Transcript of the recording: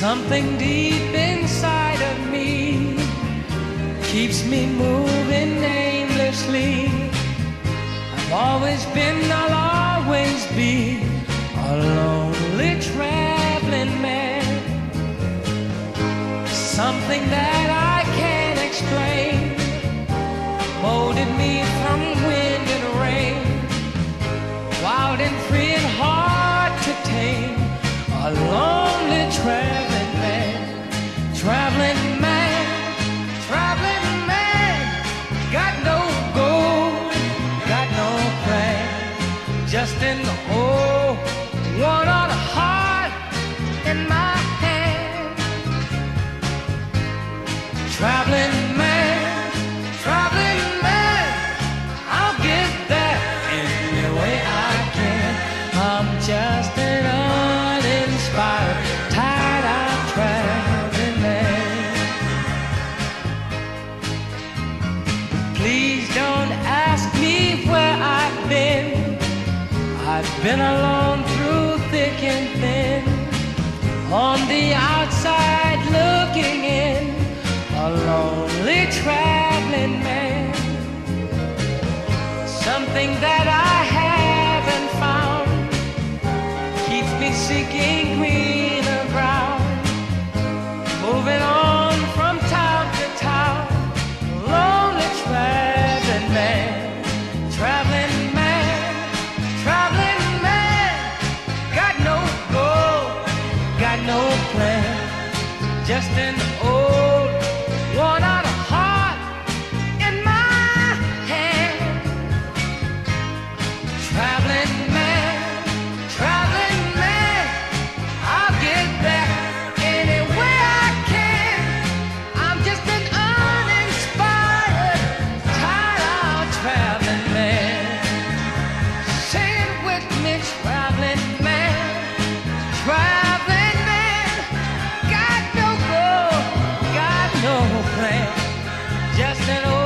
Something deep inside of me keeps me moving aimlessly. I've always been, I'll always be a lonely traveling man. Something that traveling man, traveling man, traveling man, got no goal, got no plan, just an old one on a heart in my hand. Traveling man, traveling man, I'll get there any way I can. I'm just I've been alone through thick and thin. On the outside looking in, a lonely traveling man. Something that I haven't found keeps me seeking just an old just an